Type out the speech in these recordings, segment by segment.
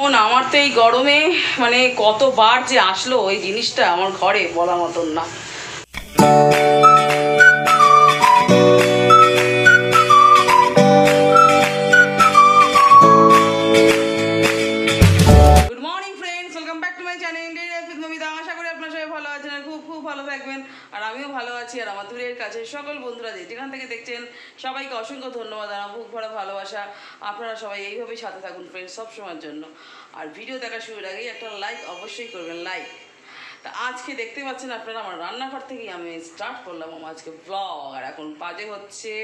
যেমন আমার তো এই গরমে মানে কতবার যে আসলো ওই জিনিসটা আমার ঘরে বলা মতন না। টু মাই চ্যানেল নমিতা আশা করি আপনারা সবাই ভালো আছেন আর খুব খুব ভালো থাকবেন। আর আমিও ভালো আছি আর আমার দূরের কাছে সকল বন্ধুরা যে যেখান থেকে দেখছেন, সবাইকে অসংখ্য ধন্যবাদ আর বুক ভরা ভালোবাসা। আপনারা সবাই এইভাবেই সাথে থাকুন ফ্রেন্ডস সব সময়ের জন্য। আর ভিডিও দেখা শুরুর আগেই একটা লাইক অবশ্যই করবেন লাইক তা আজকে দেখতে পাচ্ছেন আপনারা আমার রান্নাঘর থেকেই আমি স্টার্ট করলাম আমার আজকে ব্লগ আর এখন বাজে হচ্ছে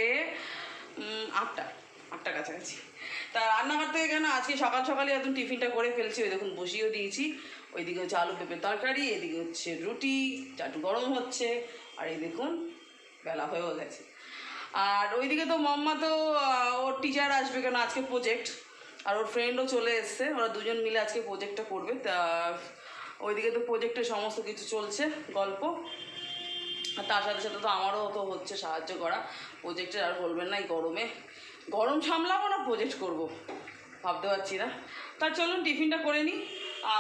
আটটা আটটা কাছাকাছি। তা রান্নাঘর থেকে কেন আজকে সকাল সকালে একদম টিফিনটা করে ফেলছি, ওই দেখুন বসিয়েও দিয়েছি। ওইদিকে হচ্ছে আলু পেঁপে তরকারি, এদিকে হচ্ছে রুটি, চাটু গরম হচ্ছে, আর এই দেখুন বেলা হয়েও গেছে। আর ওইদিকে তো মাম্মা তো ওর টিচার আসবে কেন আজকে প্রজেক্ট আর ওর ফ্রেন্ডও চলে এসছে, ওরা দুজন মিলে আজকে প্রজেক্টটা করবে। তা, ওইদিকে তো প্রজেক্টের সমস্ত কিছু চলছে, গল্প। আর তার সাথে সাথে তো আমারও তো হচ্ছে সাহায্য করা। প্রজেক্টের আর বলবেন না, এই গরমে। গরম সামলাবো না প্রজেক্ট করব? ভাবতে পারছি না। তার চলুন টিফিনটা করে নিই।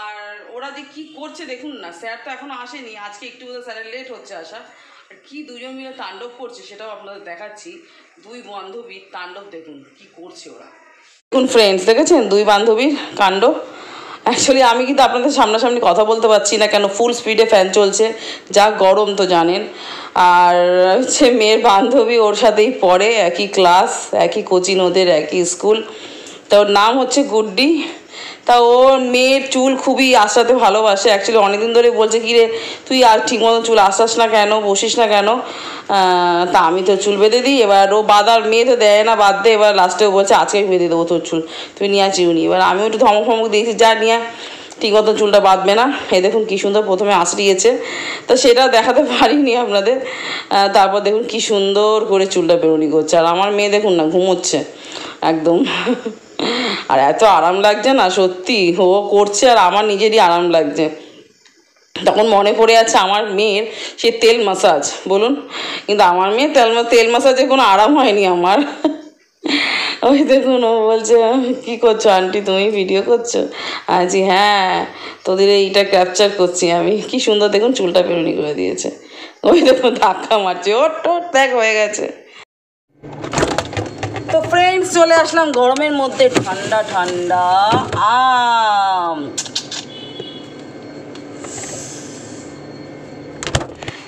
আর ওরা যে কি করছে দেখুন না, স্যার তো এখনও আসেনি। আজকে একটু স্যারের লেট হচ্ছে আসা আর কি দুজন মিলে তাণ্ডব করছে সেটাও আপনাদের দেখাচ্ছি। দুই বান্ধবীর তাণ্ডব দেখুন, কি করছে ওরা। দেখুন ফ্রেন্ডস দেখেছেন? দুই বান্ধবীর কাণ্ড। অ্যাকচুয়ালি আমি কিন্তু আপনাদের সামনাসামনি কথা বলতে পারছি না কেন ফুল স্পিডে ফ্যান চলছে। যা গরম তো জানেন। আর হচ্ছে মেয়ের বান্ধবী ওর সাথেই পড়ে, একই ক্লাস একই কোচিং ওদের, একই স্কুল তা ওর নাম হচ্ছে গুড্ডি। তা ও মেয়ের চুল খুবই আসাতে ভালোবাসে। অ্যাকচুয়ালি অনেকদিন ধরে বলছে কি রে তুই আর ঠিক মতো চুল আসাস না কেন? বসিস না কেন? তা আমি তো চুল বেঁধে দিই। এবার ও বাদার মেয়ে তো দেয় না, বাদ দে। এবার লাস্টেও বলছে, আজকে আমি বেঁধে দেবো তোর চুল। তুই নিয়ে আসিও নি এবার আমিও একটু ধমক ফমক দিয়েছি, যা নিয়ে ঠিক মতো চুলটা বাঁধবে না। এ দেখুন কী সুন্দর প্রথমে আঁচড়িয়েছে তো সেটা দেখাতে পারিনি আপনাদের। তারপর দেখুন কি সুন্দর করে চুলটা বেরোনি করছে। আর আমার মেয়ে দেখুন না, ঘুমোচ্ছে। একদম। আর এত আরাম লাগছে না, সত্যি। ও করছে আর আমার নিজেরই আরাম লাগছে। তখন মনে পড়ে আছে আমার মেয়ের সে তেল মাসাজ বলুন। কিন্তু আমার মেয়ে তেল তেল মাসাজে কোনো আরাম হয়নি আমার। ওই দেখুন, ও বলছে, কি করছ আন্টি তুমি ভিডিও করছ? আছি হ্যাঁ তোদের এইটা ক্যাপচার করছি আমি। কি সুন্দর দেখুন, চুলটা বেরুনি করে দিয়েছে। ওই দেখুন, ধাক্কা মারছে। ওর টোট দেখ হয়ে গেছে। ফ্রেন্ডস চলে আসলাম গরমের মধ্যে, ঠান্ডা ঠান্ডা, আম।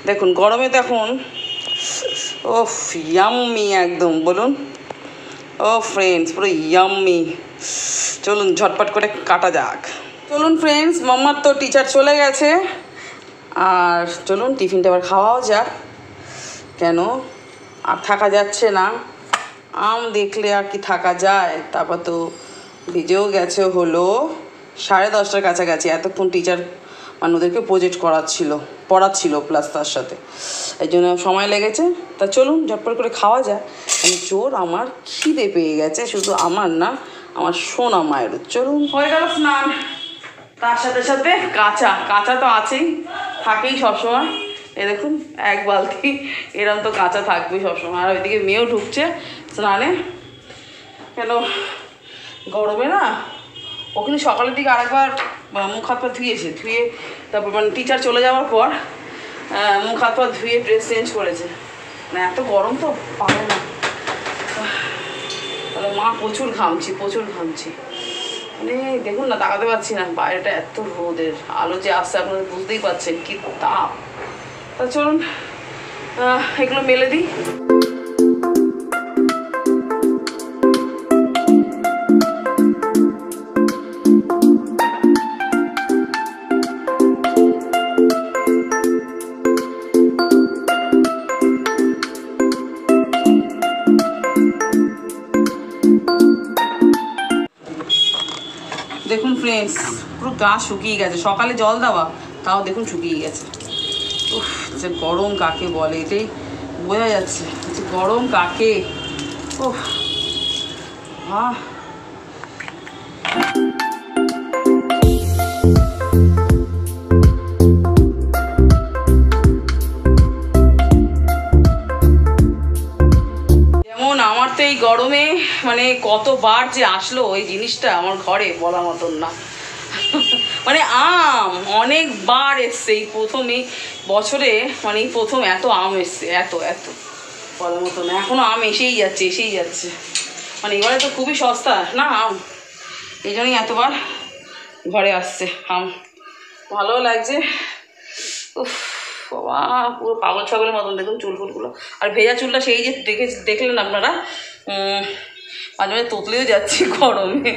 দেখুন, গরমে তো এখন ও ইয়াম্মি একদম, বলুন। ও ফ্রেন্ডস পুরো ইয়াম্মি চলুন, ঝটপট করে কাটা যাক। চলুন ফ্রেন্ডস মাম্মার তো টিচার চলে গেছে। আর চলুন, টিফিনটা আবার খাওয়াও যাক। কেন? আর থাকা যাচ্ছে না। আম দেখলে আর কি থাকা যায়। তারপর তো ভিজেও গেছে হলো সাড়ে দশটার কাছাকাছি। এতক্ষণ টিচার মানে ওদেরকে প্রজেক্ট করাচ্ছিল, পড়াচ্ছিল প্লাস তার সাথে। এই জন্য সময় লেগেছে। তা চলুন, ঝটপট করে খাওয়া যায় আমি চোর আমার খিদে পেয়ে গেছে, শুধু আমার না, আমার সোনা মায়ের চলুন। হয়ে গেল স্নান। তার সাথে সাথে কাঁচা কাঁচা তো আছেই, থাকেই সবসময়। এ দেখুন, এক বালতি, এরম তো কাঁচা থাকবেই সবসময়। আর ওইদিকে মেয়েও ঢুকছে, স্নানে। কেন, গরমে না, ওখানে সকালের দিকে আরেকবার মুখ হাত পা ধুয়েছে ধুয়ে তারপর মানে টিচার চলে যাওয়ার পর মুখ হাত পা ধুয়ে ড্রেস চেঞ্জ করেছে। মানে এত গরম তো পাবো না। তাহলে মা প্রচুর ঘামছি প্রচুর ঘামছি। মানে দেখুন না, তাকাতে পারছি না, বাইরেটা এত রোদের, আলো যে আসছে, আপনারা বুঝতেই পারছেন কি তাপ। তা চলুন এগুলো মেলে দিই। দেখুন ফ্রেন্ডস পুরো গা শুকিয়ে গেছে। সকালে জল দেওয়া, তাও দেখুন শুকিয়ে গেছে। যে গরম কাকে বলে, এটাই বোঝা যাচ্ছে যে গরম কাকে। উফ হ্যাঁ গরমে মানে কতবার যে আসলো ওই জিনিসটা আমার ঘরে বলার মতন না। মানে আম, অনেকবার এসছে এই প্রথমে বছরে মানে এই প্রথম এত আম এসছে, এত এত। বলার মতো না এখনও আম এসেই যাচ্ছে এসেই যাচ্ছে। মানে এবারে তো খুবই সস্তা, না আম? এই জন্যই এতবার ঘরে আসছে আম। ভালোও লাগছে। উফ, বাবা, পুরো পাগল ছাগলের মতন, দেখুন চুল ফুলগুলো। আর ভেজা চুলটা সেই যে দেখে দেখলেন আপনারা? মাঝে মাঝে তোতলেও যাচ্ছি গরমে।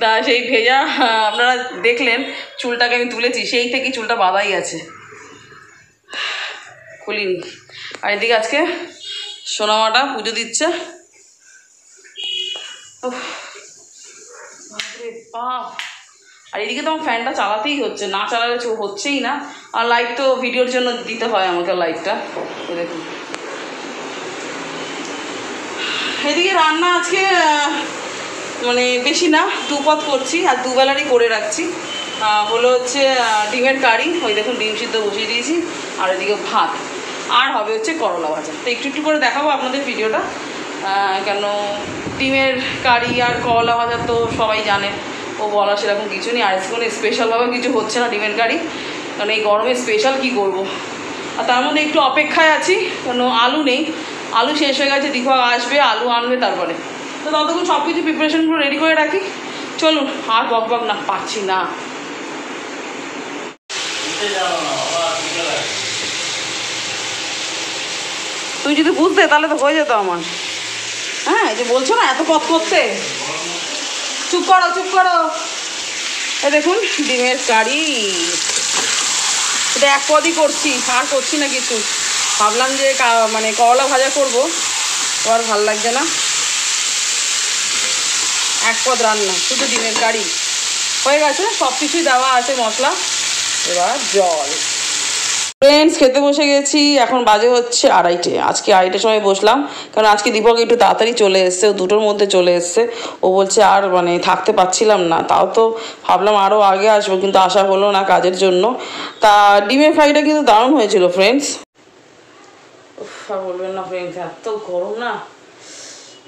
তা সেই ভেজা, আপনারা দেখলেন, চুলটাকে আমি তুলেছি, সেই থেকেই চুলটা বাঁধাই আছে। খুলিনি। আর এদিকে আজকে সোনামাটা পুজো দিচ্ছে। বাপ। আর এদিকে তো আমার ফ্যানটা চালাতেই হচ্ছে, না চালালে হচ্ছেই না। আর লাইট তো ভিডিওর জন্য দিতে হয় আমাকে লাইটটা দেখুন। এদিকে রান্না আজকে মানে বেশি না দুপদ করছি, আর দুবেলারই করে রাখছি। হলো হচ্ছে ডিমের কারি, ওই দেখুন ডিম সিদ্ধ বসিয়ে দিয়েছি, আর এদিকে ভাত। আর হবে হচ্ছে করলা ভাজা। তো একটু একটু করে দেখাবো আপনাদের ভিডিওটা। কেন ডিমের কারি আর করলা ভাজা তো সবাই জানে, ও বলা সেরকম কিছু নেই। আর কোনো স্পেশালভাবে কিছু হচ্ছে না ডিমের কারি। কারণ এই গরমে স্পেশাল কি করব। আর তার মধ্যে একটু অপেক্ষায় আছি, কোনো আলু নেই। আলু শেষ হয়ে গেছে দীপক আসবে, আলু আনবে তারপরে। তো ততক্ষণ সব কিছু প্রিপারেশনগুলো রেডি করে রাখি। চলুন, আর বক বক না পাচ্ছি না। তুই যদি বুঝতে, তাহলে তো হয়ে যেত আমার। হ্যাঁ যে বলছো না, এত পথ করতে। চুপ করো চুপ করো। এ দেখুন, ডিমের কারি। এটা এক পদই করছি, আর করছি না কিছু। ভাবলাম যে মানে করলা ভাজা করব। আর ভালো লাগছে না। এক পদ রান্না, শুধু ডিমের কারি। হয়ে গেছে সব কিছুই দেওয়া আছে মশলা। এবার জল। ফ্রেন্ডস খেতে বসে গেছি, এখন বাজে হচ্ছে আড়াইটে। আজকে আড়াইটের সময় বসলাম, কারণ আজকে দীপক একটু তাড়াতাড়ি চলে এসছে, ও দুটোর মধ্যে চলে এসছে। ও বলছে আর মানে থাকতে পারছিলাম না, তাও তো ভাবলাম আরও আগে আসব, কিন্তু আসা হলো না কাজের জন্য। তা ডিমের ফ্রাইটা কিন্তু দারুণ হয়েছিল ফ্রেন্ডস আর বলবেন না ফ্রেন্ডস এত গরম না?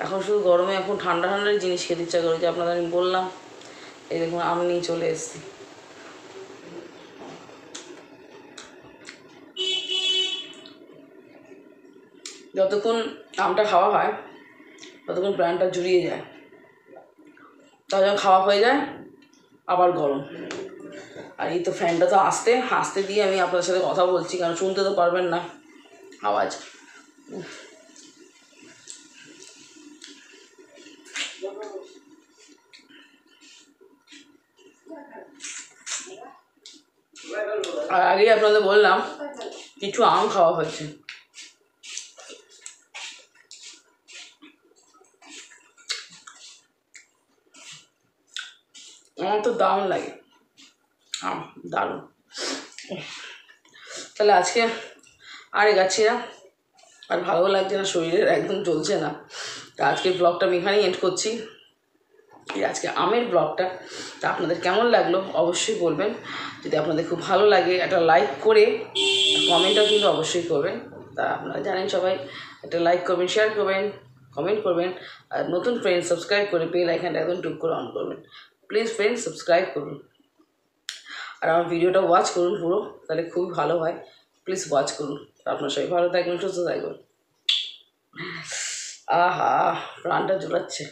এখন শুধু গরমে, এখন ঠান্ডা ঠান্ডার জিনিস খেতে ইচ্ছা করে যে আপনাদের আমি বললাম। এই দেখুন, আম নিয়ে চলে এসেছি। যতক্ষণ আমটা খাওয়া হয়, ততক্ষণ প্রাণটা জুড়িয়ে যায়। তার যখন খাওয়া হয়ে যায়, আবার গরম। আর এই তো ফ্যানটা তো আসতে আসতে দিয়ে আমি আপনাদের সাথে কথা বলছি, কারণ শুনতে তো পারবেন না আওয়াজ। আর আগেই আপনাদের বললাম, কিছু আম খাওয়া হয়েছে আমার তো দারুণ লাগে। আম, দারুণ। তাহলে আজকে আর না আর ভালো লাগছে না, শরীরের একদম চলছে না। তা আজকের ব্লগটা আমি এখানেই এন্ড করছি। আজকে আমের ব্লগটা তা আপনাদের কেমন লাগল অবশ্যই বলবেন। যদি আপনাদের খুব ভালো লাগে, একটা লাইক করে কমেন্টও কিন্তু অবশ্যই করবেন। তা আপনারা জানেন সবাই, একটা লাইক করবেন শেয়ার করবেন কমেন্ট করবেন। আর নতুন ফ্রেন্ড সাবস্ক্রাইব করে বেল আইকনটা একদম টুক করে অন করবেন। প্লিজ ফ্রেন্ড সাবস্ক্রাইব করুন। আর আমার ভিডিওটা ওয়াচ করুন পুরো, তাহলে খুবই ভালো হয়। প্লিজ ওয়াচ করুন। আপনার সবাই ভালো থাকবেন সুস্থ থাকবেন। আহা প্রাণটা জোড়াচ্ছে।